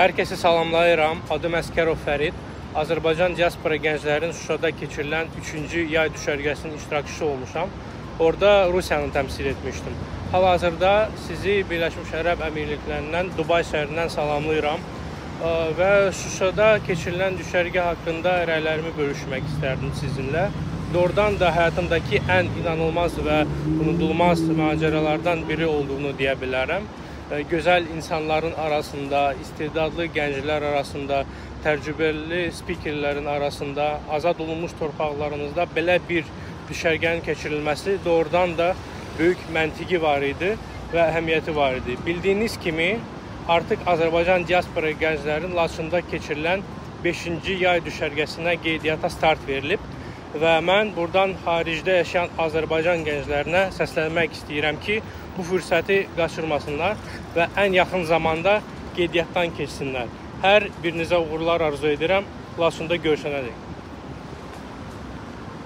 Hər kəsi salamlayıram. Adım Əskərov Fərid. Azərbaycan diaspora gənclərinin Şuşada keçirilən 3-cü yay düşərgəsinin iştirakçısı olmuşam. Orada Rusiyanı təmsil etmişdim. Hal-hazırda sizi Birləşmiş Ərəb Əmirliklərindən, Dubay şəhərindən salamlayıram və Şuşada keçirilən düşərgə haqqında rəylərimi bölüşmək istərdim sizinlə. Doğrudan da həyatımdakı ən inanılmaz və unudulmaz macəralardan biri olduğunu deyə bilərəm gözəl insanların arasında, istedadlı gənclər arasında, təcrübəli spikerlərin arasında, azad olunmuş torpaqlarımızda belə bir düşərgənin keçirilməsi doğrudan da böyük məntiqi var idi və əhəmiyyəti var idi. Bildiyiniz kimi, artıq Azərbaycan diaspora gənclərinin Laçında keçirilən 5-ci yay düşərgəsinə qeydiyyata start verilib və mən buradan xaricdə yaşayan Azərbaycan gənclərinə səslənmək istəyirəm ki, bu fürsəti qaçırmasınlar və ən yaxın zamanda qeydiyyatdan keçsinlər. Hər birinizə uğurlar arzu edirəm. Laçında görüşənədək.